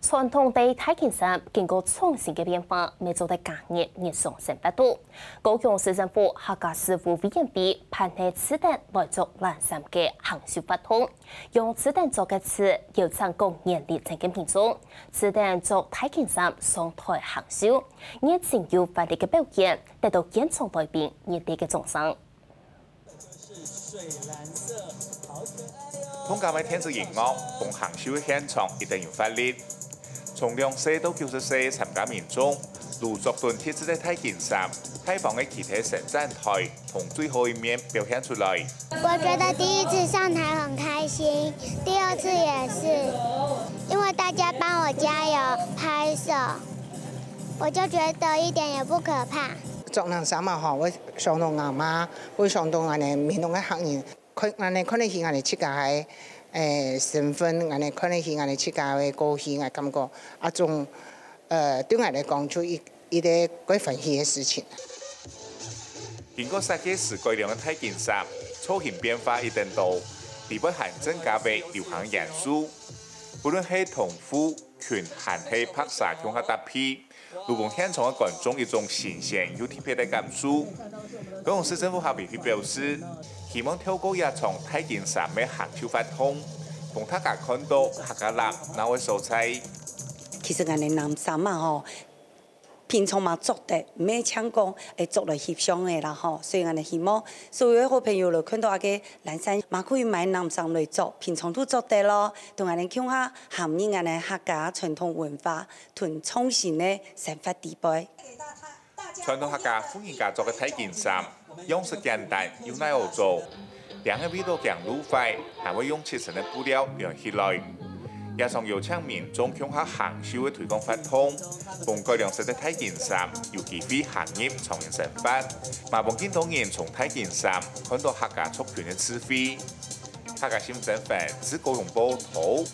传统的太平山经过创新的变化，每做的隔热日常生活多。高雄市政府客家师傅 V N B 盘起此等来做蓝山的行销活动，用此等做的词有成功年历曾经品种，此等做太平山上台行销，热情有发力的表现，得到现场代表热烈的掌声。通过每天子荧幕，共行销现场一定要发力。从两岁到九十岁参加民众，陆续蹲贴子的太健山，开放的其他省展台，同最后一面表现出来。我觉得第一次上台很开心，第二次也是，因为大家帮我加油拍摄，我就觉得一点也不可怕。作人啥嘛吼，我上到硬嘛，会上到俺哋面同嘅客人，佢俺哋可能是俺哋出家嘅。诶，身份，安尼可能是安尼自家的高兴的感觉，啊种，呃，对我来讲，就一一个 quite 欢喜的事情。经过设计师改良的太健衫，造型变化一定度，地不限增加为流行元素，不论是同裤、裙，韩系拍摄综合搭配。如果现场的观众一种新鲜又特别的感受，高雄市政府下边表示，希望透过一场太健衫的行销发通，让大家看到客家人那位素材。其实俺的南山嘛吼。平常嘛做的，没抢讲会做来翕相的啦吼，所以俺哋希望所有好朋友来看到阿个蓝山，嘛可以买南山来做，平常都做得咯，同俺哋讲下含义俺哋客家传统文化同创新的生活地位。传统客家欢迎家做嘅体件衫，样式简单又耐好做，两个味道强入快，还会用切成的布料量起来。加上邀请民众向下行销的推广发通，帮改良式的太健衫，尤其非行业创业成法，嘛帮见到人从太健衫看到客家族群嘅智慧，客家新身份自高雄报道。